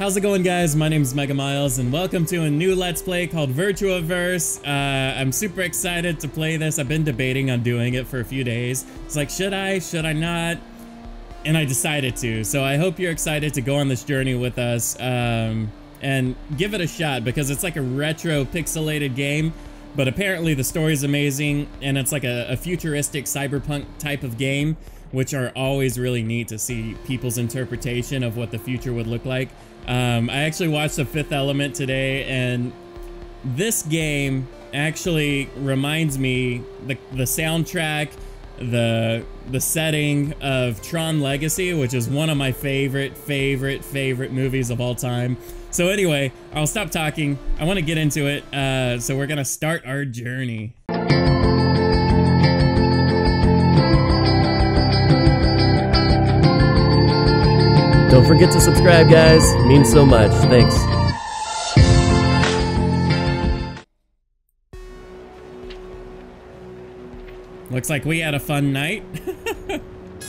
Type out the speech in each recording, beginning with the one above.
How's it going guys? My name is Mega Miles and welcome to a new Let's Play called Virtuaverse. Uh, I'm super excited to play this. I've been debating on doing it for a few days. It's like, should I? Should I not? And I decided to. So I hope you're excited to go on this journey with us um, and give it a shot because it's like a retro pixelated game. But apparently the story is amazing and it's like a, a futuristic cyberpunk type of game which are always really neat to see people's interpretation of what the future would look like. Um, I actually watched The Fifth Element today, and this game actually reminds me the the soundtrack, the the setting of Tron Legacy, which is one of my favorite, favorite, favorite movies of all time. So anyway, I'll stop talking. I want to get into it. Uh, so we're gonna start our journey. Don't forget to subscribe, guys. It means so much. Thanks. Looks like we had a fun night.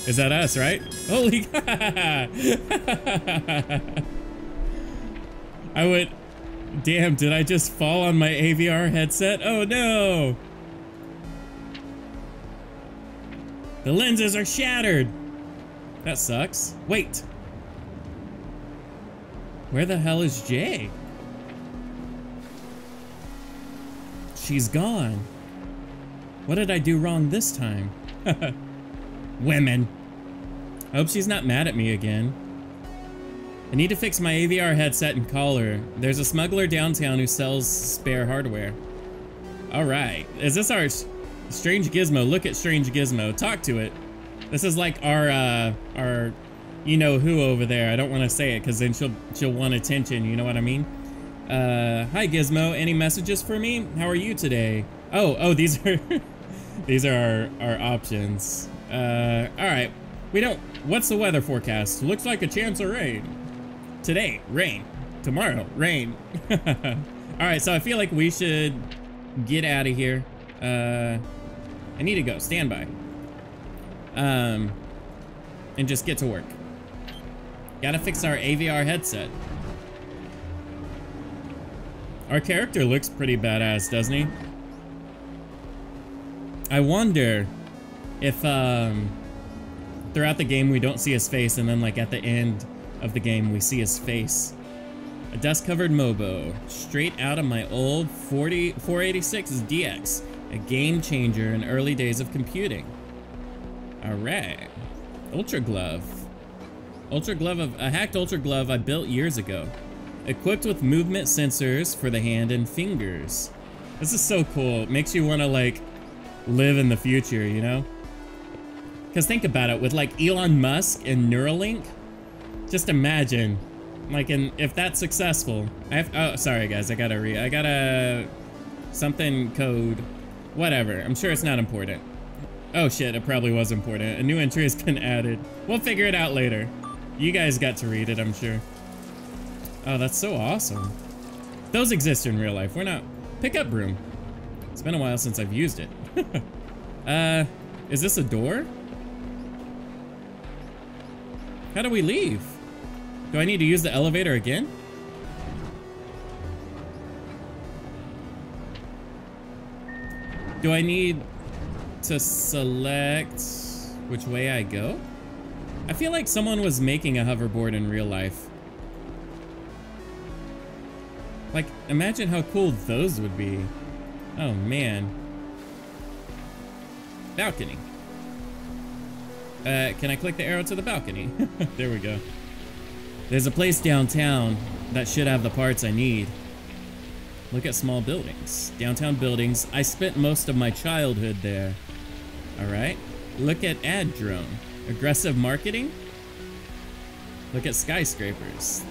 Is that us, right? Holy God. I would... Damn, did I just fall on my AVR headset? Oh no! The lenses are shattered! That sucks. Wait. Where the hell is Jay? She's gone. What did I do wrong this time? Women. I hope she's not mad at me again. I need to fix my AVR headset and collar. There's a smuggler downtown who sells spare hardware. Alright. Is this our Strange Gizmo? Look at Strange Gizmo. Talk to it. This is like our, uh, our you know who over there. I don't want to say it because then she'll she'll want attention. You know what I mean? Uh, hi Gizmo. Any messages for me? How are you today? Oh, oh, these are these are our, our options. Uh, all right. We don't. What's the weather forecast? Looks like a chance of rain. Today, rain. Tomorrow, rain. all right. So I feel like we should get out of here. Uh, I need to go. Stand by. Um, and just get to work. Gotta fix our AVR headset. Our character looks pretty badass, doesn't he? I wonder if um, throughout the game we don't see his face and then like at the end of the game we see his face. A dust-covered Mobo, straight out of my old 40, 486 DX, a game changer in early days of computing. Alright. Ultra Glove. Ultra Glove, of, a hacked Ultra Glove I built years ago. Equipped with movement sensors for the hand and fingers. This is so cool. It makes you want to like live in the future, you know? Because think about it, with like Elon Musk and Neuralink, just imagine, like, in, if that's successful. I have, oh, sorry guys, I gotta read, I gotta, something code, whatever. I'm sure it's not important. Oh shit, it probably was important. A new entry has been added. We'll figure it out later. You guys got to read it, I'm sure. Oh, that's so awesome. Those exist in real life. We're not... Pick up broom. It's been a while since I've used it. uh, is this a door? How do we leave? Do I need to use the elevator again? Do I need to select which way I go? I feel like someone was making a hoverboard in real life. Like, imagine how cool those would be. Oh, man. Balcony. Uh, can I click the arrow to the balcony? there we go. There's a place downtown that should have the parts I need. Look at small buildings. Downtown buildings. I spent most of my childhood there. Alright. Look at ad drone. Aggressive marketing? Look at skyscrapers.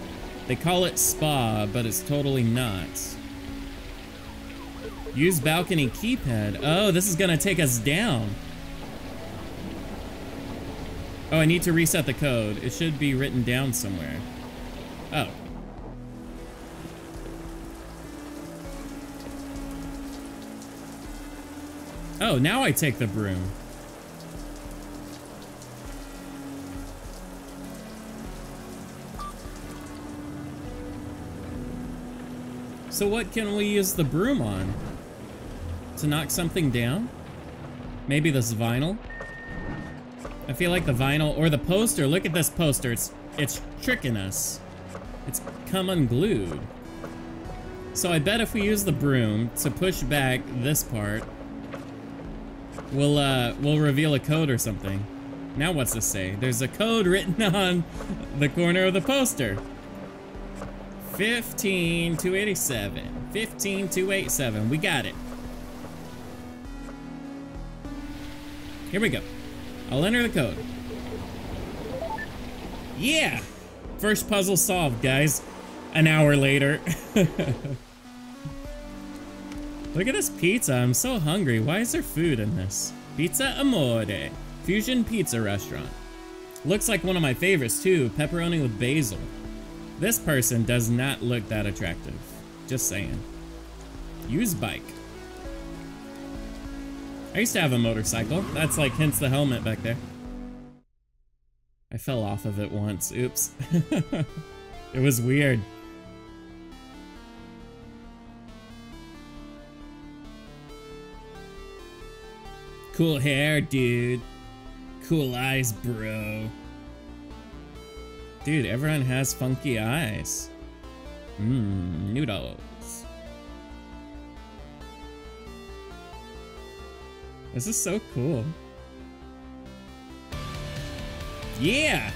They call it spa, but it's totally not. Use balcony keypad. Oh, this is gonna take us down. Oh, I need to reset the code. It should be written down somewhere. Oh. Oh, now I take the broom. So what can we use the broom on? To knock something down? Maybe this vinyl? I feel like the vinyl or the poster. Look at this poster. It's it's tricking us. It's come unglued. So I bet if we use the broom to push back this part, we'll uh we'll reveal a code or something. Now what's this say? There's a code written on the corner of the poster. 15287. 15287. We got it. Here we go. I'll enter the code. Yeah! First puzzle solved, guys. An hour later. Look at this pizza. I'm so hungry. Why is there food in this? Pizza Amore. Fusion pizza restaurant. Looks like one of my favorites too. Pepperoni with basil. This person does not look that attractive. Just saying. Use bike. I used to have a motorcycle. That's like hence the helmet back there. I fell off of it once. Oops. it was weird. Cool hair, dude. Cool eyes, bro. Dude, everyone has funky eyes. Mmm, noodles. This is so cool. Yeah!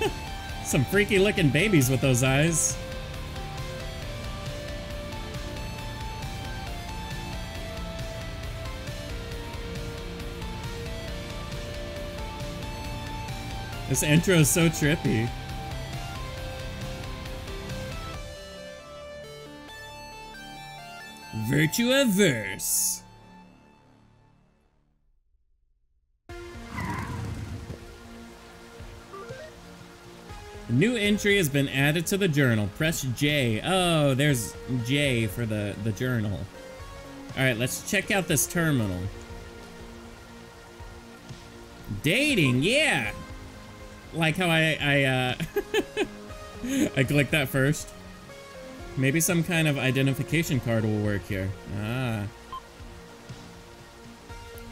Some freaky looking babies with those eyes. This intro is so trippy. Virtua Verse. A new entry has been added to the journal. Press J. Oh, there's J for the, the journal. Alright, let's check out this terminal. Dating, yeah! Like how I, I, uh... I clicked that first. Maybe some kind of identification card will work here. Ah.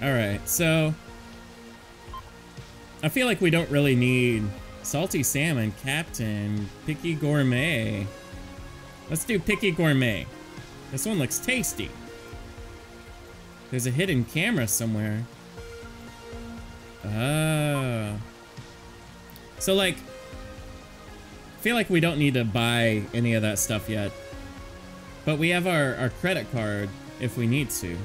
Alright, so... I feel like we don't really need salty salmon, captain, picky gourmet. Let's do picky gourmet. This one looks tasty. There's a hidden camera somewhere. Oh. So like, feel like we don't need to buy any of that stuff yet. But we have our, our credit card if we need to.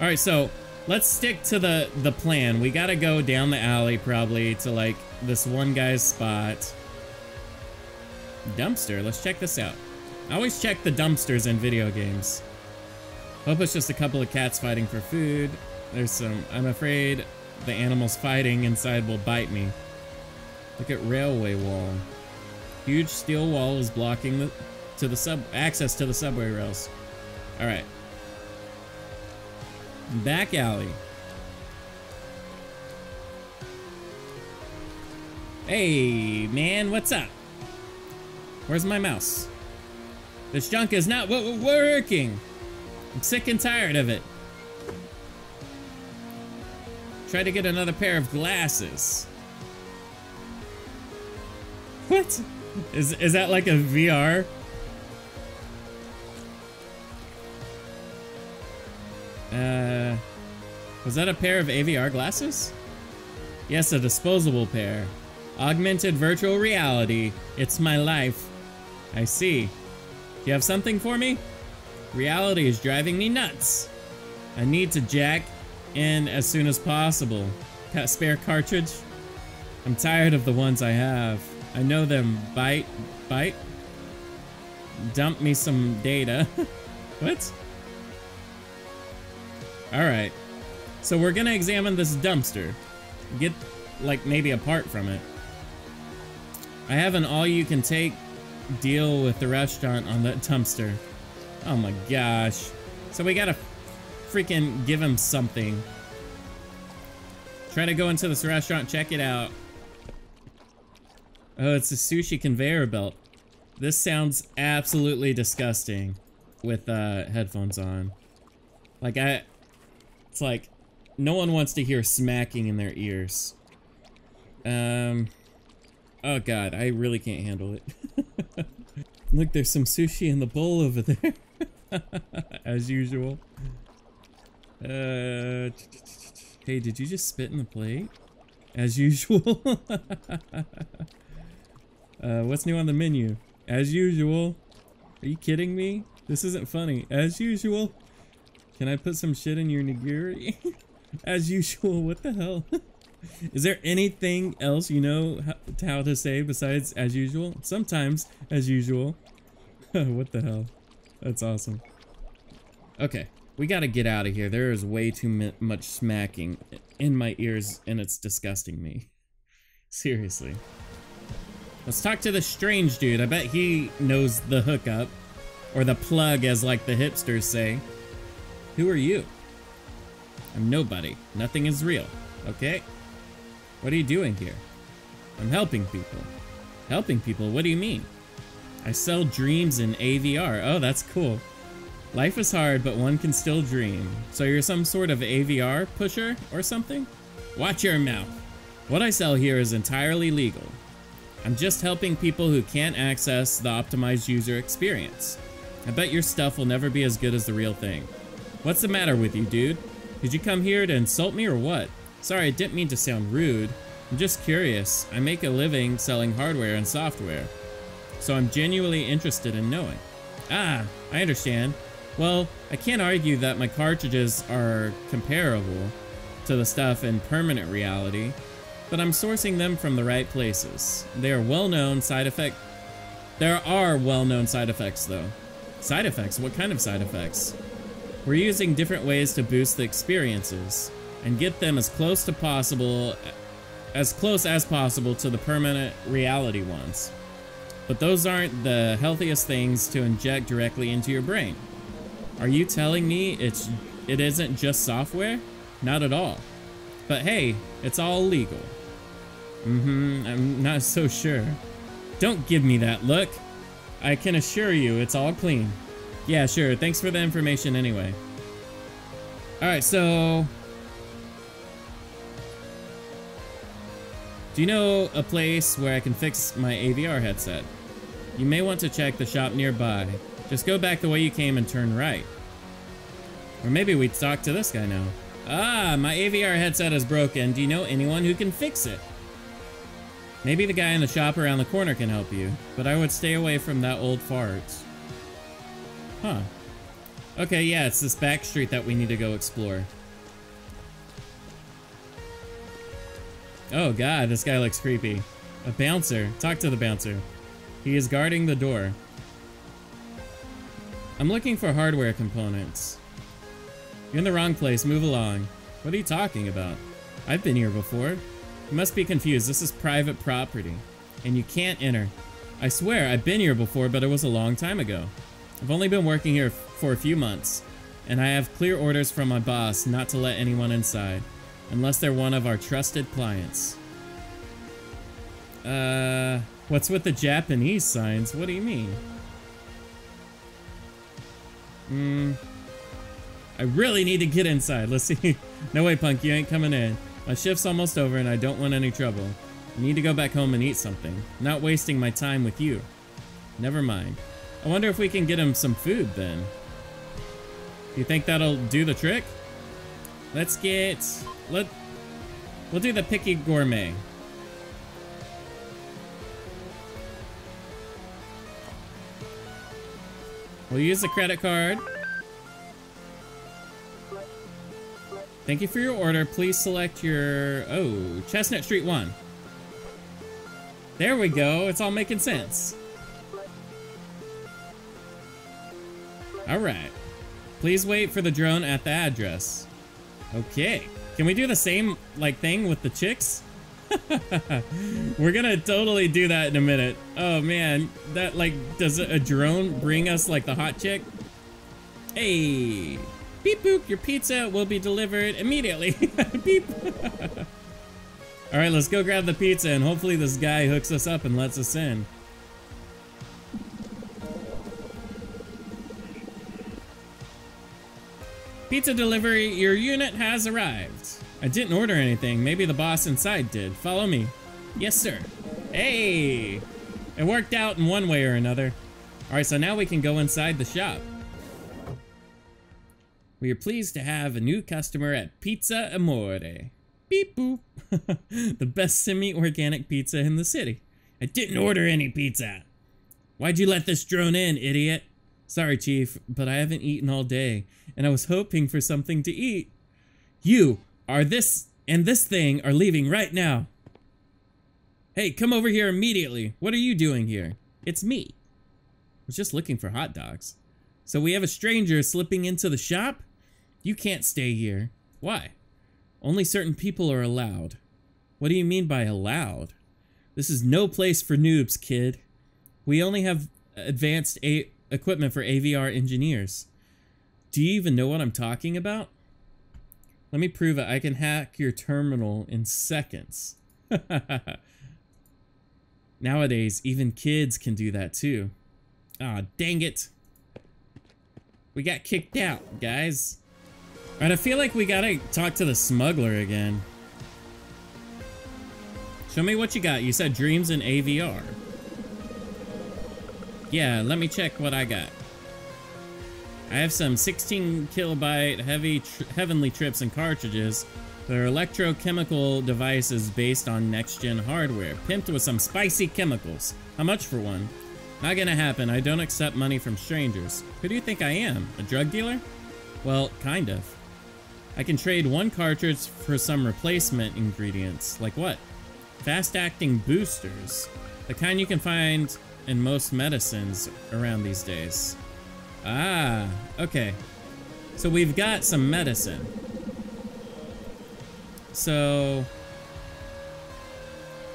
Alright, so let's stick to the, the plan. We gotta go down the alley probably to like this one guy's spot. Dumpster, let's check this out. I always check the dumpsters in video games. Hope it's just a couple of cats fighting for food. There's some, I'm afraid the animals fighting inside will bite me. Look at railway wall. Huge steel wall is blocking the to the sub access to the subway rails. All right. Back alley. Hey, man, what's up? Where's my mouse? This junk is not working. I'm sick and tired of it. Try to get another pair of glasses. What? Is, is that like a VR? Uh, was that a pair of AVR glasses? Yes, a disposable pair. Augmented virtual reality. It's my life. I see. You have something for me? Reality is driving me nuts. I need to jack in as soon as possible. Spare cartridge? I'm tired of the ones I have. I know them. Bite, bite. Dump me some data. what? Alright. So we're gonna examine this dumpster. Get, like, maybe a part from it. I have an all-you-can-take deal with the restaurant on that dumpster. Oh my gosh. So we gotta freaking give him something. Try to go into this restaurant, check it out. Oh, it's a sushi conveyor belt. This sounds absolutely disgusting with uh, headphones on. Like I, it's like no one wants to hear smacking in their ears. Um, oh god, I really can't handle it. Look, there's some sushi in the bowl over there. As usual. Uh, hey, did you just spit in the plate? As usual. uh, what's new on the menu? As usual. Are you kidding me? This isn't funny. As usual. Can I put some shit in your nigiri? As usual, what the hell? Is there anything else you know how to say besides as usual? Sometimes, as usual. what the hell? That's awesome. Okay, we gotta get out of here. There is way too much smacking in my ears and it's disgusting me. Seriously. Let's talk to the strange dude. I bet he knows the hookup. Or the plug as like the hipsters say. Who are you? I'm nobody. Nothing is real. Okay? What are you doing here? I'm helping people. Helping people? What do you mean? I sell dreams in AVR. Oh, that's cool. Life is hard, but one can still dream. So you're some sort of AVR pusher or something? Watch your mouth. What I sell here is entirely legal. I'm just helping people who can't access the optimized user experience. I bet your stuff will never be as good as the real thing. What's the matter with you, dude? Did you come here to insult me or what? Sorry, I didn't mean to sound rude. I'm just curious. I make a living selling hardware and software. So I'm genuinely interested in knowing. Ah, I understand. Well, I can't argue that my cartridges are comparable to the stuff in permanent reality, but I'm sourcing them from the right places. They are well-known side effect. There are well-known side effects though. Side effects? What kind of side effects? We're using different ways to boost the experiences and get them as close to possible as close as possible to the permanent reality ones. But those aren't the healthiest things to inject directly into your brain. Are you telling me it's it isn't just software? Not at all. But hey, it's all legal. Mm-hmm, I'm not so sure. Don't give me that look. I can assure you it's all clean. Yeah, sure. Thanks for the information anyway. Alright, so... Do you know a place where I can fix my AVR headset? You may want to check the shop nearby. Just go back the way you came and turn right. Or maybe we'd talk to this guy now. Ah, my AVR headset is broken. Do you know anyone who can fix it? Maybe the guy in the shop around the corner can help you, but I would stay away from that old fart. Huh. Okay, yeah, it's this back street that we need to go explore. Oh god, this guy looks creepy. A bouncer. Talk to the bouncer. He is guarding the door. I'm looking for hardware components. You're in the wrong place. Move along. What are you talking about? I've been here before. You must be confused. This is private property. And you can't enter. I swear, I've been here before, but it was a long time ago. I've only been working here for a few months, and I have clear orders from my boss not to let anyone inside, unless they're one of our trusted clients. Uh, what's with the Japanese signs? What do you mean? Hmm. I really need to get inside. Let's see. no way, punk. You ain't coming in. My shift's almost over and I don't want any trouble. I need to go back home and eat something. not wasting my time with you. Never mind. I wonder if we can get him some food then. You think that'll do the trick? Let's get... Let, we'll do the picky gourmet. We'll use the credit card. Thank you for your order. Please select your... Oh, Chestnut Street 1. There we go. It's all making sense. Alright. Please wait for the drone at the address. Okay. Can we do the same, like, thing with the chicks? We're gonna totally do that in a minute. Oh, man. That, like, does a drone bring us, like, the hot chick? Hey. Beep boop, your pizza will be delivered immediately. Beep. All right, let's go grab the pizza and hopefully this guy hooks us up and lets us in. Pizza delivery, your unit has arrived. I didn't order anything. Maybe the boss inside did. Follow me. Yes, sir. Hey! It worked out in one way or another. Alright, so now we can go inside the shop. We are pleased to have a new customer at Pizza Amore. Beep boop. the best semi-organic pizza in the city. I didn't order any pizza. Why'd you let this drone in, idiot? Sorry, Chief, but I haven't eaten all day, and I was hoping for something to eat. You are this and this thing are leaving right now. Hey, come over here immediately. What are you doing here? It's me. I was just looking for hot dogs. So we have a stranger slipping into the shop? You can't stay here. Why? Only certain people are allowed. What do you mean by allowed? This is no place for noobs, kid. We only have advanced equipment for AVR engineers. Do you even know what I'm talking about? Let me prove it. I can hack your terminal in seconds. Nowadays, even kids can do that too. Ah, oh, dang it. We got kicked out, guys. Alright, I feel like we gotta talk to the smuggler again. Show me what you got. You said dreams in AVR. Yeah, let me check what I got. I have some 16 kilobyte heavy tr heavenly trips and cartridges they're electrochemical devices based on next-gen hardware, pimped with some spicy chemicals. How much for one? Not gonna happen. I don't accept money from strangers. Who do you think I am? A drug dealer? Well, kind of. I can trade one cartridge for some replacement ingredients. Like what? Fast-acting boosters. The kind you can find in most medicines around these days. Ah, okay. So we've got some medicine. So,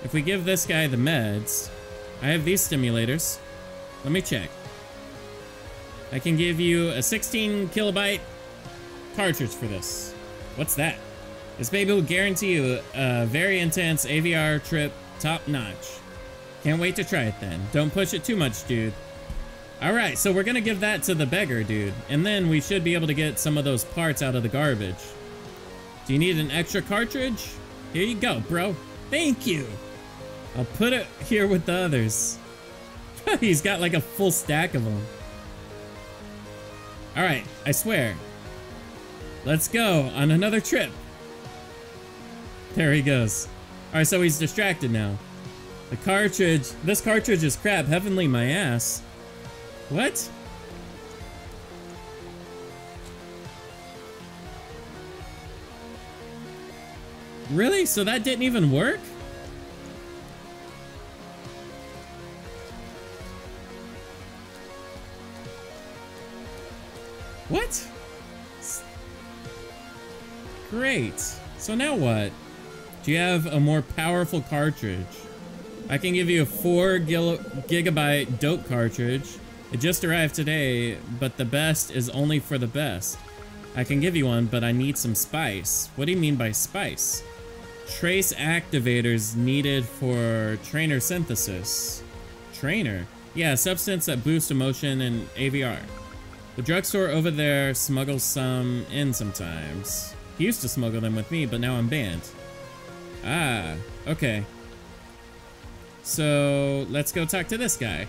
if we give this guy the meds, I have these stimulators. Let me check. I can give you a 16 kilobyte cartridge for this. What's that? This baby will guarantee you a very intense AVR trip top notch. Can't wait to try it then. Don't push it too much, dude. Alright, so we're gonna give that to the beggar, dude. And then we should be able to get some of those parts out of the garbage. Do you need an extra cartridge? Here you go, bro. Thank you. I'll put it here with the others. He's got like a full stack of them. All right, I swear. Let's go on another trip. There he goes. All right, so he's distracted now. The cartridge, this cartridge is crap. Heavenly my ass. What? Really? So that didn't even work? What? Great. So now what? Do you have a more powerful cartridge? I can give you a 4 gigabyte dope cartridge. It just arrived today, but the best is only for the best. I can give you one, but I need some spice. What do you mean by spice? Trace activators needed for trainer synthesis. Trainer? Yeah, substance that boosts emotion and AVR. The drugstore over there smuggles some in sometimes. He used to smuggle them with me, but now I'm banned. Ah, okay. So, let's go talk to this guy.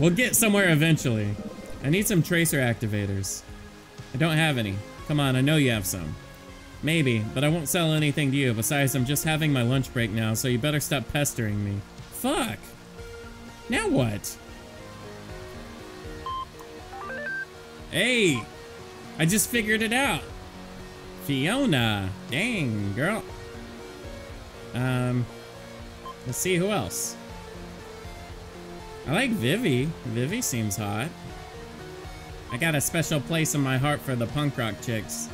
We'll get somewhere eventually. I need some tracer activators. I don't have any. Come on, I know you have some. Maybe, but I won't sell anything to you. Besides, I'm just having my lunch break now, so you better stop pestering me. Fuck! Now what? Hey! I just figured it out! Fiona! Dang, girl. Um, let's see who else. I like Vivi. Vivi seems hot. I got a special place in my heart for the punk rock chicks.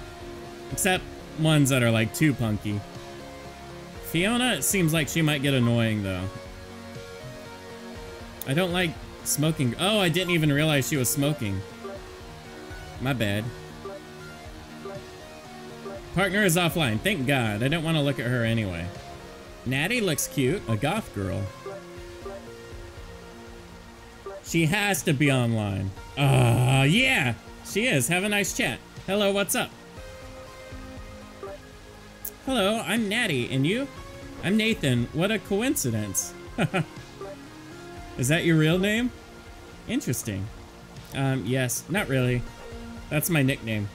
Except ones that are like too punky. Fiona, seems like she might get annoying though. I don't like smoking. Oh, I didn't even realize she was smoking. My bad. Partner is offline. Thank God. I don't want to look at her anyway. Natty looks cute. A goth girl. She has to be online. Uh, yeah. She is. Have a nice chat. Hello, what's up? Hello, I'm Natty, and you? I'm Nathan. What a coincidence. is that your real name? Interesting. Um, yes, not really. That's my nickname.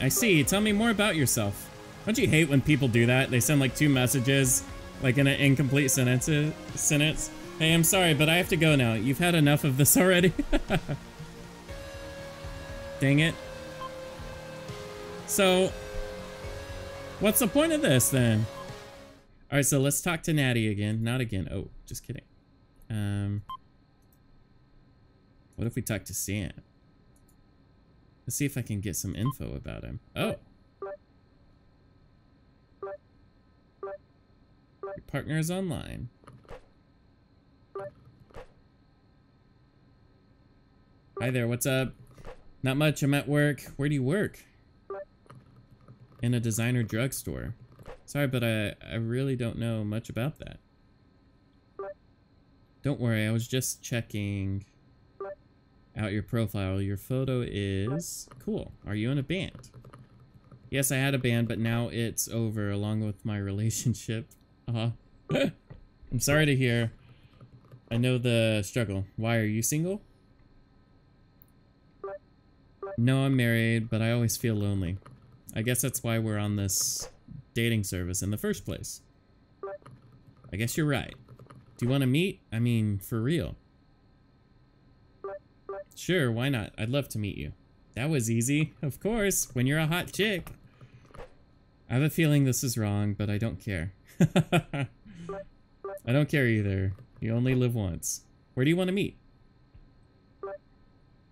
I see. Tell me more about yourself. Don't you hate when people do that? They send like two messages, like in an incomplete sentence. Sentence. Hey, I'm sorry, but I have to go now. You've had enough of this already. Dang it. So, What's the point of this then? All right, so let's talk to Natty again. Not again. Oh, just kidding. Um, what if we talk to Sam? Let's see if I can get some info about him. Oh. Your partner is online. Hi there, what's up? Not much, I'm at work. Where do you work? in a designer drugstore. Sorry, but I, I really don't know much about that. Don't worry, I was just checking out your profile. Your photo is cool. Are you in a band? Yes, I had a band, but now it's over along with my relationship. Uh huh. I'm sorry to hear. I know the struggle. Why are you single? No, I'm married, but I always feel lonely. I guess that's why we're on this dating service in the first place. I guess you're right. Do you want to meet? I mean, for real. Sure, why not? I'd love to meet you. That was easy. Of course, when you're a hot chick. I have a feeling this is wrong, but I don't care. I don't care either. You only live once. Where do you want to meet?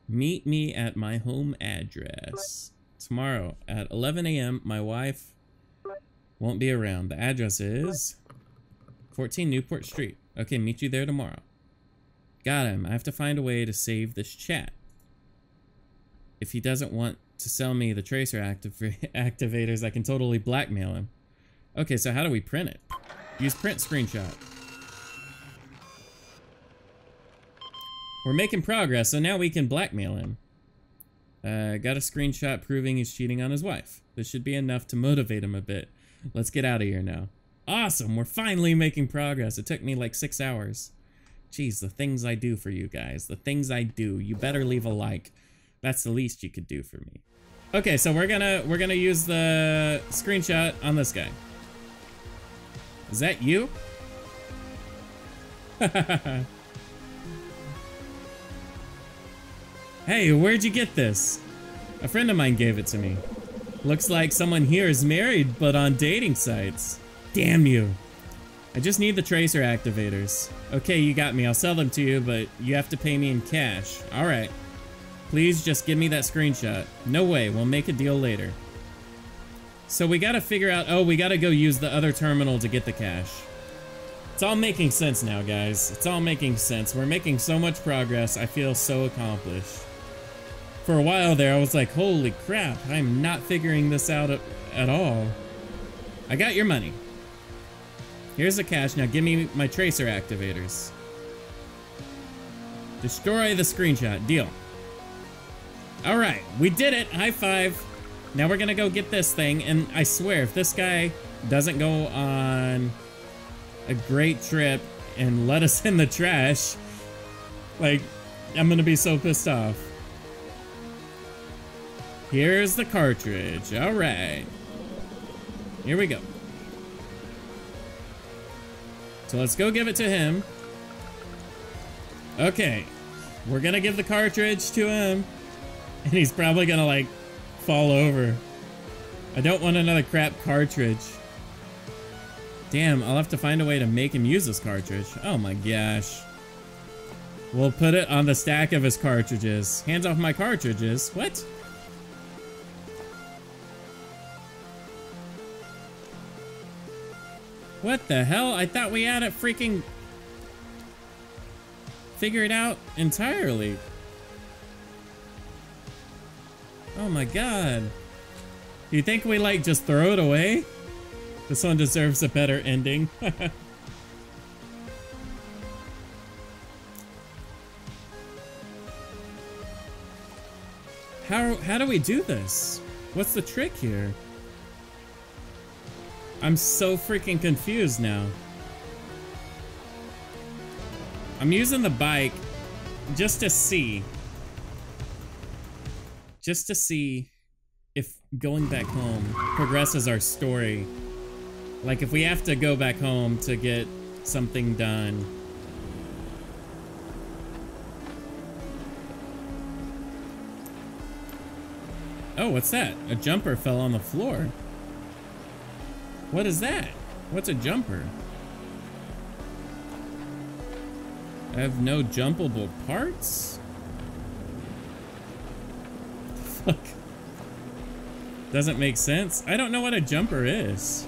Meet me at my home address tomorrow at 11 a.m. My wife won't be around. The address is 14 Newport Street. Okay, meet you there tomorrow. Got him. I have to find a way to save this chat. If he doesn't want to sell me the tracer activ activators, I can totally blackmail him. Okay, so how do we print it? Use print screenshot. We're making progress, so now we can blackmail him. Uh, got a screenshot proving he's cheating on his wife. This should be enough to motivate him a bit. Let's get out of here now. Awesome, we're finally making progress. It took me like six hours. Jeez, the things I do for you guys. The things I do. You better leave a like. That's the least you could do for me. Okay, so we're gonna we're gonna use the screenshot on this guy. Is that you? Hey, where'd you get this? A friend of mine gave it to me. Looks like someone here is married, but on dating sites. Damn you. I just need the tracer activators. Okay, you got me. I'll sell them to you, but you have to pay me in cash. Alright. Please just give me that screenshot. No way, we'll make a deal later. So we gotta figure out... Oh, we gotta go use the other terminal to get the cash. It's all making sense now, guys. It's all making sense. We're making so much progress. I feel so accomplished for a while there, I was like, holy crap, I'm not figuring this out at, at all. I got your money. Here's the cash. Now give me my tracer activators. Destroy the screenshot. Deal. All right, we did it. High five. Now we're gonna go get this thing, and I swear, if this guy doesn't go on a great trip and let us in the trash, like, I'm gonna be so pissed off. Here's the cartridge. All right. Here we go. So let's go give it to him. Okay. We're gonna give the cartridge to him. And he's probably gonna, like, fall over. I don't want another crap cartridge. Damn, I'll have to find a way to make him use this cartridge. Oh my gosh. We'll put it on the stack of his cartridges. Hands off my cartridges. What? What the hell? I thought we had it freaking figured out entirely. Oh my god. You think we like just throw it away? This one deserves a better ending. how how do we do this? What's the trick here? I'm so freaking confused now. I'm using the bike just to see. Just to see if going back home progresses our story. Like if we have to go back home to get something done. Oh, what's that? A jumper fell on the floor. What is that? What's a jumper? I have no jumpable parts? Fuck. Doesn't make sense. I don't know what a jumper is.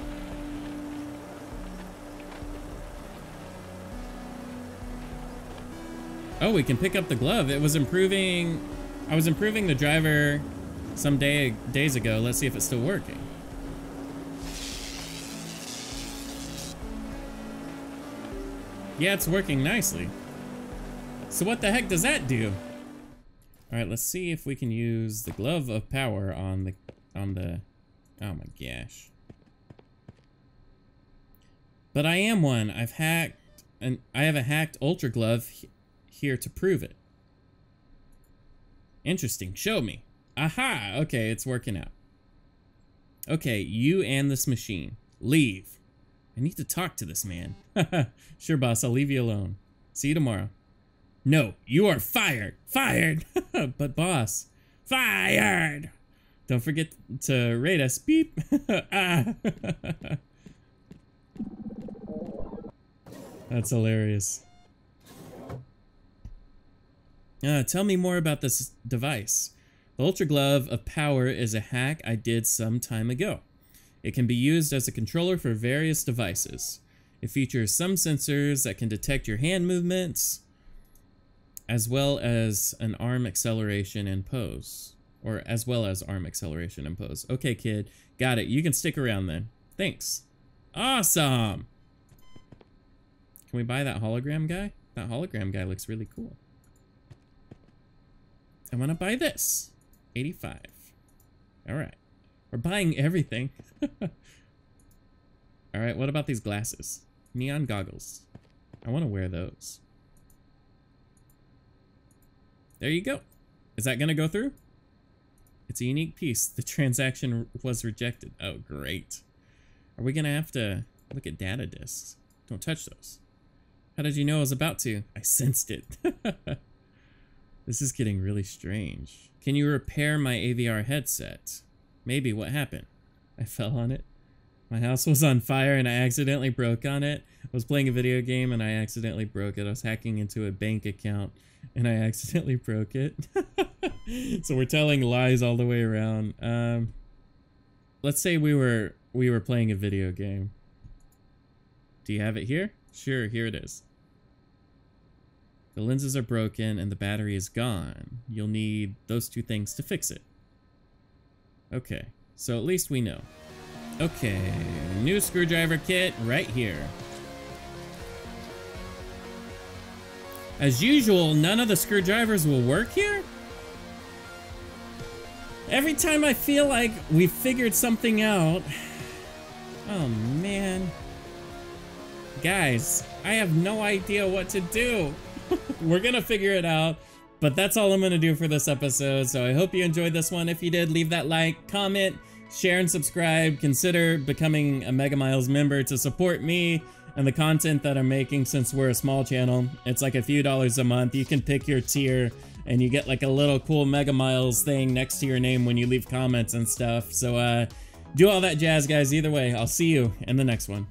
Oh, we can pick up the glove. It was improving... I was improving the driver some day days ago. Let's see if it's still working. Yeah, it's working nicely. So what the heck does that do? All right, let's see if we can use the glove of power on the on the oh my gosh. But I am one. I've hacked and I have a hacked ultra glove here to prove it. Interesting. Show me. Aha! Okay, it's working out. Okay, you and this machine. Leave. I need to talk to this man. sure, boss. I'll leave you alone. See you tomorrow. No, you are fired. Fired. but boss, fired. Don't forget to rate us. Beep. ah. That's hilarious. Uh, tell me more about this device. The Ultra Glove of Power is a hack I did some time ago. It can be used as a controller for various devices. It features some sensors that can detect your hand movements, as well as an arm acceleration and pose. Or as well as arm acceleration and pose. Okay, kid. Got it. You can stick around then. Thanks. Awesome! Can we buy that hologram guy? That hologram guy looks really cool. I want to buy this. 85. All right. We're buying everything. All right, what about these glasses? Neon goggles. I want to wear those. There you go. Is that going to go through? It's a unique piece. The transaction was rejected. Oh, great. Are we going to have to look at data disks? Don't touch those. How did you know I was about to? I sensed it. this is getting really strange. Can you repair my AVR headset? Maybe. What happened? I fell on it. My house was on fire and I accidentally broke on it. I was playing a video game and I accidentally broke it. I was hacking into a bank account and I accidentally broke it. so we're telling lies all the way around. Um, let's say we were we were playing a video game. Do you have it here? Sure, here it is. The lenses are broken and the battery is gone. You'll need those two things to fix it. Okay, so at least we know. Okay, new screwdriver kit right here. As usual, none of the screwdrivers will work here? Every time I feel like we've figured something out... Oh, man. Guys, I have no idea what to do. We're gonna figure it out. But that's all I'm gonna do for this episode. So I hope you enjoyed this one. If you did, leave that like, comment, share, and subscribe. Consider becoming a Mega Miles member to support me and the content that I'm making since we're a small channel. It's like a few dollars a month. You can pick your tier and you get like a little cool Mega Miles thing next to your name when you leave comments and stuff. So uh, do all that jazz, guys. Either way, I'll see you in the next one.